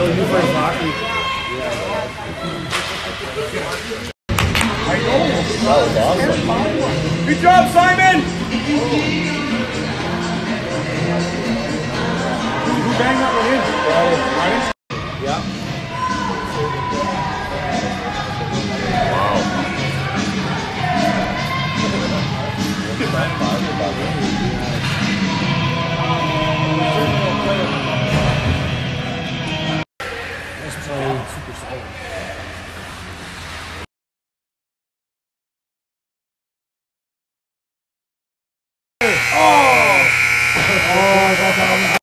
Bill, you play hockey. Good job, Simon! Who banged that one in? Yeah. super solid. Oh! oh,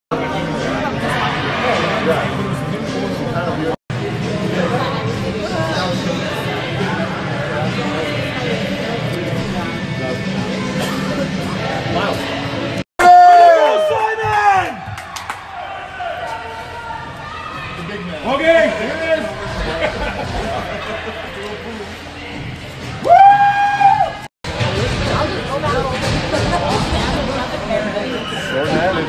Okay, here it is. Short-handed.